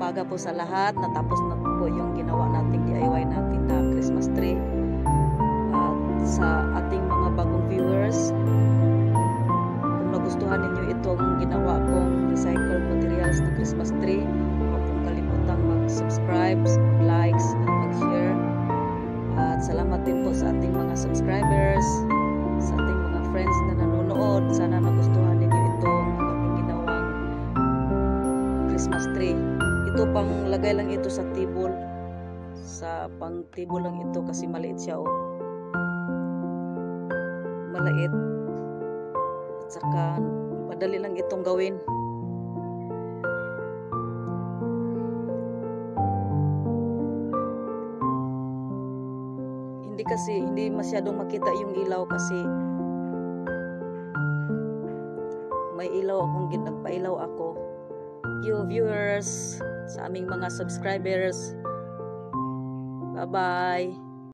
umaga po sa lahat. Natapos na po yung ginawa nating DIY natin na Christmas tree. At sa ating mga bagong viewers, kung nagustuhan ninyo itong ginawa kong recycled materials na Christmas tree, huwag pong kalimutang mag-subscribe, mag-likes, at mag-share. At salamat din po sa ating mga subscribers, sa ating mga friends na nanonood. Sana nagustuhan Ito pang lagay lang ito sa table. Sa pang table lang ito kasi maliit siya oh. Maliit. At saka madali lang itong gawin. Hindi kasi hindi masyadong makita yung ilaw kasi may ilaw akong ginagpailaw ako you viewers, sa aming mga subscribers. Bye-bye.